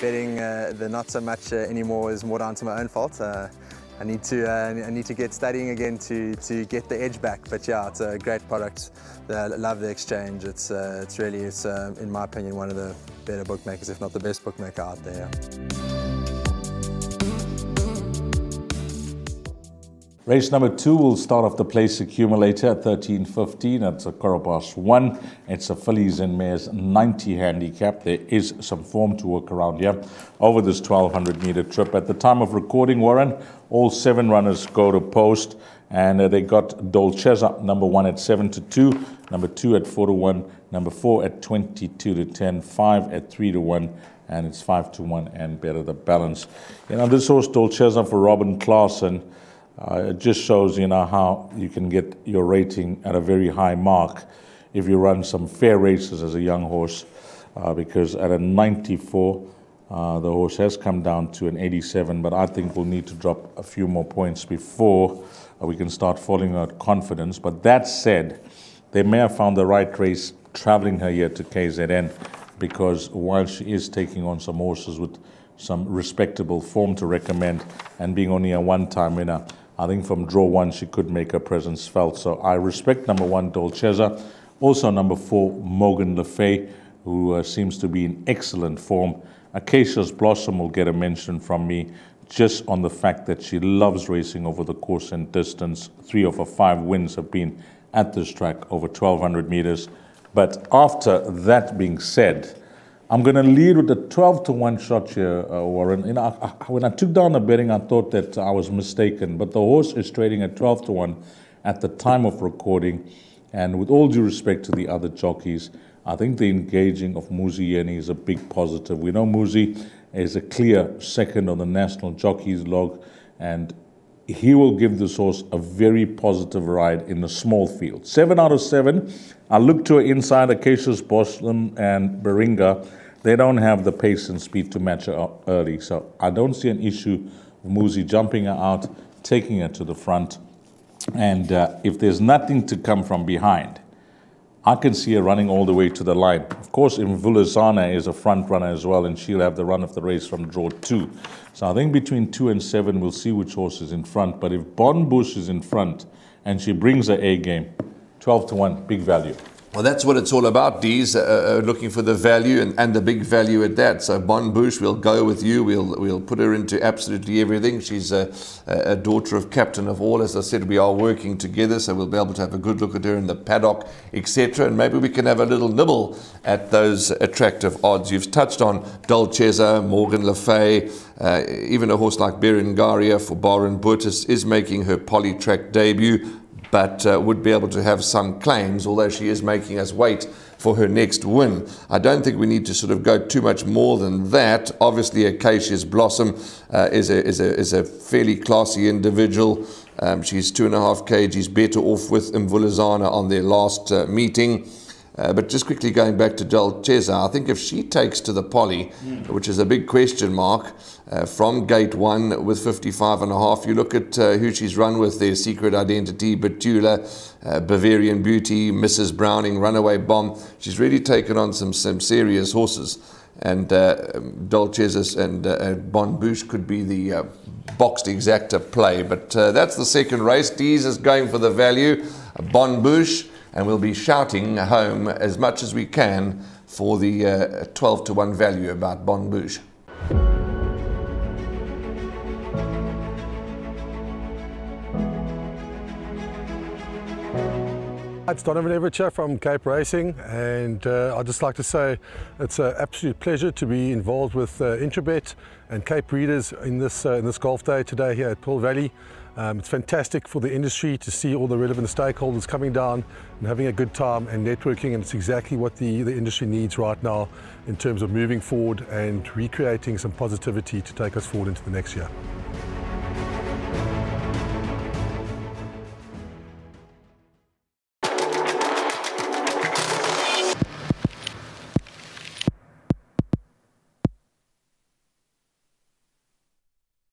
betting, uh, the not so much uh, anymore is more down to my own fault. Uh, I need to uh, I need to get studying again to to get the edge back. But yeah, it's a great product. I love the exchange. It's uh, it's really it's uh, in my opinion one of the better bookmakers, if not the best bookmaker out there. Race number two will start off the place accumulator at 13.15. That's a Coropass 1. It's a fillies and mares 90 handicap. There is some form to work around here over this 1200 meter trip. At the time of recording, Warren, all seven runners go to post. And uh, they got Dolcezza, number one at 7 to 2, number two at 4 to 1, number four at 22 to 10, five at 3 to 1, and it's 5 to 1 and better the balance. You know, this horse Dolcezza for Robyn Klaasen. Uh, it just shows you know how you can get your rating at a very high mark if you run some fair races as a young horse uh, because at a 94 uh, the horse has come down to an 87 but I think we'll need to drop a few more points before uh, we can start falling out confidence. But that said they may have found the right race traveling her here to KZN because while she is taking on some horses with some respectable form to recommend and being only a one-time winner I think from draw one, she could make her presence felt. So I respect number one, Dolcezza. Also, number four, Morgan Le Fay, who uh, seems to be in excellent form. Acacia's Blossom will get a mention from me just on the fact that she loves racing over the course and distance. Three of her five wins have been at this track over 1,200 meters. But after that being said, I'm going to lead with the 12 to 1 shot here, uh, Warren. You know, I, I, when I took down the betting, I thought that I was mistaken, but the horse is trading at 12 to 1 at the time of recording. And with all due respect to the other jockeys, I think the engaging of Muzi Yeni is a big positive. We know Muzi is a clear second on the national jockeys log, and he will give this horse a very positive ride in the small field. Seven out of seven. I look to inside Acacia's Blossom and Beringa they don't have the pace and speed to match her early. So I don't see an issue of Muzi jumping her out, taking her to the front. And uh, if there's nothing to come from behind, I can see her running all the way to the line. Of course, Mvulazana is a front runner as well, and she'll have the run of the race from draw two. So I think between two and seven, we'll see which horse is in front. But if Bon Bush is in front and she brings her A game, 12 to 1, big value. Well, that's what it's all about, Dees, uh, looking for the value and, and the big value at that. So Bon Bush, we'll go with you. We'll, we'll put her into absolutely everything. She's a, a daughter of Captain Al. As I said, we are working together, so we'll be able to have a good look at her in the paddock, etc. And maybe we can have a little nibble at those attractive odds. You've touched on Dolcezza, Morgan Le Fay, uh, even a horse like Berengaria for Baron Buertis is making her polytrack debut but uh, would be able to have some claims, although she is making us wait for her next win. I don't think we need to sort of go too much more than that. Obviously, Acacia's Blossom uh, is, a, is, a, is a fairly classy individual. Um, she's two and a half kgs better off with Mvulazana on their last uh, meeting. Uh, but just quickly going back to Dolcezza, I think if she takes to the poly, mm. which is a big question mark, uh, from gate one with 55 and a half, you look at uh, who she's run with there, Secret Identity, Betula, uh, Bavarian Beauty, Mrs. Browning, Runaway Bomb. She's really taken on some, some serious horses. And uh, Dolcezza and uh, Bon Bush could be the uh, boxed exacta play. But uh, that's the second race. Dees is going for the value. Bon Bush and we'll be shouting home as much as we can for the uh, 12 to 1 value about Bon It's Donovan Everett from Cape Racing and uh, I'd just like to say it's an absolute pleasure to be involved with uh, Intrabet and Cape Breeders in this, uh, in this golf day today here at Pearl Valley. Um, it's fantastic for the industry to see all the relevant stakeholders coming down and having a good time and networking and it's exactly what the, the industry needs right now in terms of moving forward and recreating some positivity to take us forward into the next year.